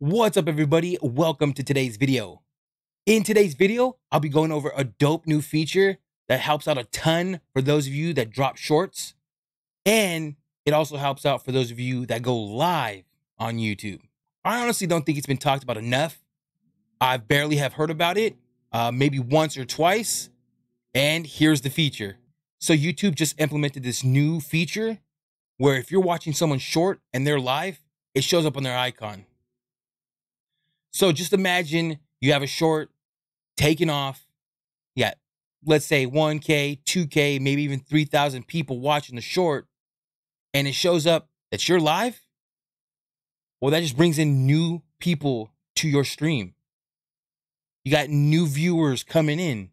What's up everybody? Welcome to today's video. In today's video, I'll be going over a dope new feature that helps out a ton for those of you that drop shorts. And it also helps out for those of you that go live on YouTube. I honestly don't think it's been talked about enough. I barely have heard about it, uh, maybe once or twice. And here's the feature. So YouTube just implemented this new feature where if you're watching someone short and they're live, it shows up on their icon. So just imagine you have a short taken off. Yeah, let's say 1K, 2K, maybe even 3,000 people watching the short, and it shows up that you're live. Well, that just brings in new people to your stream. You got new viewers coming in.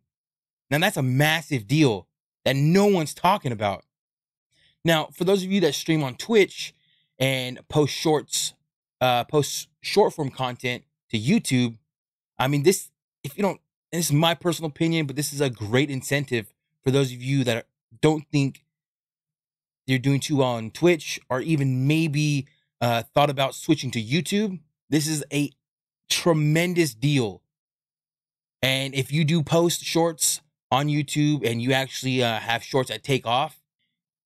Now, that's a massive deal that no one's talking about. Now, for those of you that stream on Twitch and post shorts, uh, post short form content to YouTube, I mean, this, if you don't, this is my personal opinion, but this is a great incentive for those of you that don't think you're doing too well on Twitch or even maybe uh, thought about switching to YouTube. This is a tremendous deal. And if you do post shorts on YouTube and you actually uh, have shorts that take off,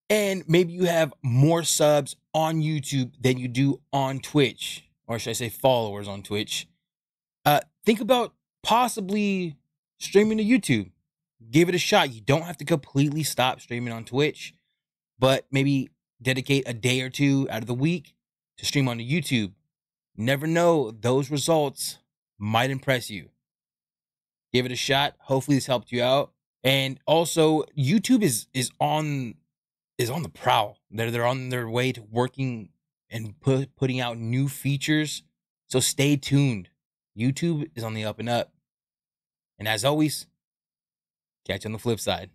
and maybe you have more subs on YouTube than you do on Twitch, or should I say followers on Twitch, uh, think about possibly streaming to YouTube. Give it a shot. You don't have to completely stop streaming on Twitch, but maybe dedicate a day or two out of the week to stream on YouTube. Never know, those results might impress you. Give it a shot. Hopefully this helped you out. And also YouTube is is on is on the prowl. They're they're on their way to working and put, putting out new features. So stay tuned. YouTube is on the up and up. And as always, catch you on the flip side.